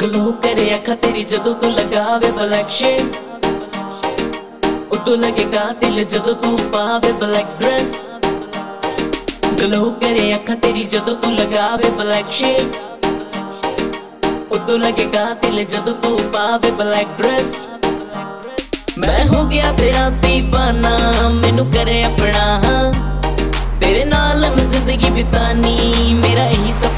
ਅੱਖਾਂ ਤੇਰੀ ਜਦੋਂ ਤੂੰ ਲਗਾਵੇ ਬਲੈਕ ਸ਼ੇਡ ਉਦੋਂ ਲੱਗੇ ਕਾਤਿਲ ਜਦੋਂ ਤੂੰ ਪਾਵੇ ਬਲੈਕ ਡਰੈਸ ਗਲੋ ਕਰੇ ਅੱਖਾਂ ਤੇਰੀ ਜਦੋਂ ਤੂੰ ਲਗਾਵੇ ਬਲੈਕ ਸ਼ੇਡ ਉਦੋਂ ਲੱਗੇ ਕਾਤਿਲ ਜਦੋਂ ਤੂੰ ਪਾਵੇ ਬਲੈਕ ਡਰੈਸ ਮੈਂ ਹੋ ਗਿਆ ਤੇਰਾ دیਵਾਨਾ ਮੈਨੂੰ ਕਰੇ ਆਪਣਾ ਤੇਰੇ ਨਾਲ ਮੈਂ ਜ਼ਿੰਦਗੀ ਬਿਤਾਨੀ, ਮੇਰਾ ਇਹੀ ਸੁਪਨਾ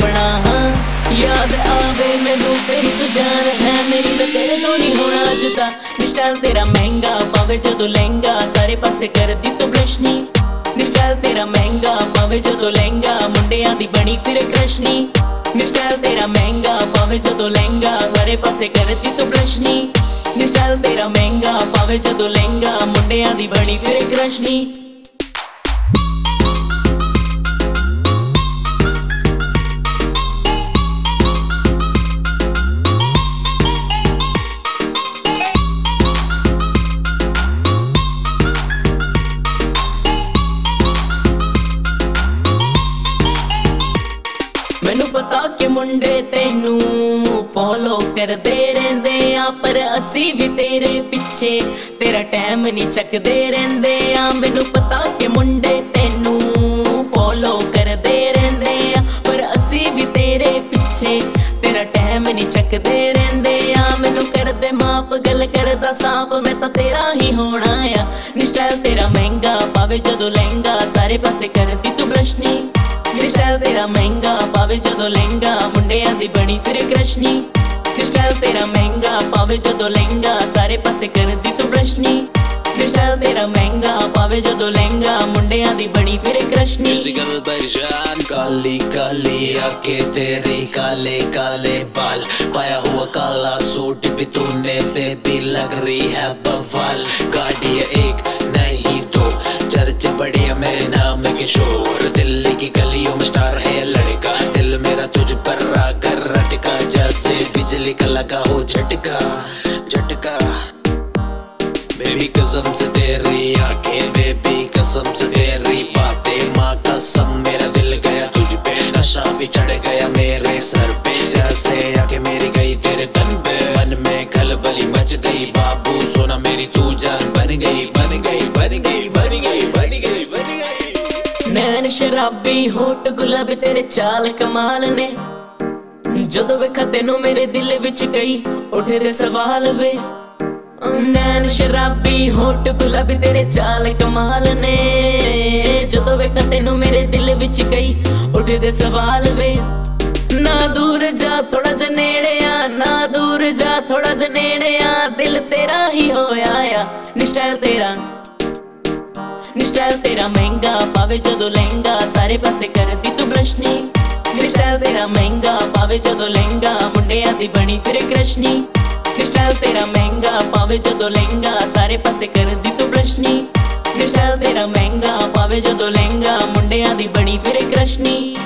ਯਾਦ ਆਵੇ ਮੈਨੂੰ ਤੇਰੀ ਤੂੰ ਜਾਨ ਹੈ ਮੇਰੀ, ਮੈਂ ਤੇਰੇ ਤੋਂ ਨਹੀਂ ਹੋਣਾ ਜੁਦਾ। ਨਿਸ਼ਟਲ ਤੇਰਾ ਮਹਿੰਗਾ ਪਾਵੇ ਜਦੋਂ ਲਹਿੰਗਾ ਸਾਰੇ ਪਾਸੇ ਕਰਦੀ ਤੂੰ ਬਲਸ਼ਨੀ ਨਿਸ਼ਟਲ ਤੇਰਾ ਮਹਿੰਗਾ ਪਾਵੇ ਜਦੋਂ ਲਹਿੰਗਾ ਮੁੰਡਿਆਂ ਦੀ ਬਣੀ ਫਿਰ ਕ੍ਰਸ਼ਨੀ। ਨਿਸ਼ਟਲ ਤੇਰਾ ਮਹਿੰਗਾ ਪਾਵੇ ਜਦੋਂ ਲਹਿੰਗਾ ਸਾਰੇ ਪਾਸੇ ਕਰਦੀ ਤੂੰ ਬਲਸ਼ਨੀ ਨਿਸ਼ਟਲ ਤੇਰਾ ਮਹਿੰਗਾ ਪਾਵੇ ਜਦੋਂ ਲਹਿੰਗਾ ਮੁੰਡਿਆਂ ਦੀ ਬਣੀ ਫਿਰ ਕ੍ਰਸ਼ਨੀ। ਮੈਨੂੰ ਪਤਾ ਮੁੰਡੇ ਤੈਨੂੰ ਫੋਲੋ ਕਰਦੇ ਰਹਿੰਦੇ ਆ, ਪਰ ਅਸੀਂ ਵੀ ਤੇਰੇ ਪਿੱਛੇ। ਤੇਰਾ ਟਾਈਮ ਨਹੀਂ ਚੱਕਦੇ ਰਹਿੰਦੇ ਆ, ਮੈਨੂੰ ਪਤਾ ਕਿ ਮੁੰਡੇ ਤੈਨੂੰ ਫੋਲੋ ਕਰਦੇ ਰਹਿੰਦੇ ਆ, ਪਰ ਅਸੀਂ ਵੀ ਤੇਰੇ ਪਿੱਛੇ। ਤੇਰਾ ਟਾਈਮ ਨਹੀਂ ਚੱਕਦੇ ਰਹਿੰਦੇ ਆ, ਮੈਨੂੰ ਕਰਦੇ ਮਾਫ, ਗੱਲ ਕਰਦਾ ਸਾਫ਼, ਮੈਂ ਤਾਂ ਤੇਰਾ ਹੀ ਹੋਣਾ ਆ। ਨਿਸ਼ਟਲ ਤੇਰਾ ਮਹਿੰਗਾ ਪਾਵੇ ਜਦੋਂ ਲਹਿੰਗਾ, ਸਾਰੇ ਪਾਸੇ ਕਰਦੀ ਤੂੰ ਬ੍ਰਸ਼ਨੀ ਕ੍ਰਿਸਟਲ ਤੇਰਾ ਮਹਿੰਗਾ, ਪਾਵੇ ਜਦੋਂ ਲਹਿੰਗਾ, ਮੁੰਡਿਆਂ ਦੀ ਬਣੀ ਫਿਰ ਕ੍ਰਿਸ਼ਨੀ ਕ੍ਰਿਸਟਲ ਤੇਰਾ ਮਹਿੰਗਾ, ਪਾਵੇ ਜਦੋਂ ਲਹਿੰਗਾ, ਸਾਰੇ ਪਾਸੇ ਕਰਦੀ ਤੂੰ ਬ੍ਰਸ਼ਨੀ ਕ੍ਰਿਸਟਲ ਤੇਰਾ ਮਹਿੰਗਾ, ਪਾਵੇ ਜਦੋਂ ਲਹਿੰਗਾ, ਮੁੰਡਿਆਂ ਦੀ ਬਣੀ ਫਿਰ ਕ੍ਰਿਸ਼ਨੀ ਮਿਊਜ਼ਿਕਲ ਬਰਜਾਨ ਕਾਲੀ ਕਾਲੀ ਆਕੇ ਤੇਰੀ, ਕਾਲੇ ਕਾਲੇ ਬਾਲ। ਪਾਇਆ ਹੁਆ ਕਾਲਾ ਸੂਟ ਵੀ ਤੂਨੇ ਬੇਬੀ ਲੱਗ ਰਹੀ ਹੈ ਬਵਾਲ। के शोर दिल्ली की गलियों में स्टार है लड़का। दिल मेरा तुझ पर आकर रटका जैसे बिजली का लगा हो झटका झटका। बेबी कसम से तेरी आँखें बेबी कसम से तेरी बातें। माँ, कसम मेरा दिल गया तुझ पे, नशा भी चढ़ गया मेरे सर पे। जैसे आके मेरी गई तेरे तन पे, मन में खलबली मच गई। बाबू, सोना मेरी तू जान, बन गई बन गई बन गई। ਨੈਣ ਹੋਟ ਗੁਲਾਬੀ ਤੇਰੇ ਚਾਲ ਕਮਾਲ ਨੇ। ਜਦੋਂ ਵੇਖਾ ਤੈਨੂੰ ਮੇਰੇ ਦਿਲ ਵਿੱਚ ਕਈ ਉੱਠਦੇ ਸਵਾਲ ਵੇ। ਨੈਣ ਸ਼ਰਾਬੀ ਹੋਟ ਗੁਲਾਬੀ ਤੇਰੇ ਚਾਲ ਕਮਾਲ ਨੇ। ਜਦੋਂ ਵੇਖਾ ਤੈਨੂੰ ਮੇਰੇ ਦਿਲ ਵਿੱਚ ਕਈ ਉੱਠਦੇ ਸਵਾਲ ਵੇ। ਨਾ ਦੂਰ ਜਾ ਥੋੜਾ ਜਿਹਾ ਨੇੜੇ ਆ ਨਾ ਦੂਰ ਜਾ ਥੋੜਾ ਜਿਹਾ ਨੇੜੇ ਆ ਦਿਲ ਤੇਰਾ ਹੀ ਹੋਇਆ ਆ ਨਿਸ਼ਟਲ ਤੇਰਾ। ਨਿਸ਼ਟਲ ਤੇਰਾ ਮਹਿੰਗਾ, ਪਾਵੇ ਜਦੋਂ ਲਹਿੰਗਾ। ਸਾਰੇ ਪਾਸੇ ਕਰਦੀ ਤੂੰ ਬ੍ਰਸ਼ਨੀ ਨਿਸ਼ਟਲ ਤੇਰਾ ਮਹਿੰਗਾ, ਪਾਵੇ ਜਦੋਂ ਲਹਿੰਗਾ। ਮੁੰਡਿਆਂ ਦੀ ਬਣੀ ਫਿਰ ਕ੍ਰਸ਼ਨੀ ਨਿਸ਼ਟਲ ਤੇਰਾ ਮਹਿੰਗਾ, ਪਾਵੇ ਜਦੋਂ ਲਹਿੰਗਾ। ਸਾਰੇ ਪਾਸੇ ਕਰਦੀ ਤੂੰ ਬ੍ਰਸ਼ਨੀ ਨਿਸ਼ਟਲ ਤੇਰਾ ਮਹਿੰਗਾ, ਪਾਵੇ ਜਦੋਂ ਲਹਿੰਗਾ। ਮੁੰਡਿਆਂ ਦੀ ਬਣੀ ਫਿਰ ਕ੍ਰਸ਼ਨੀ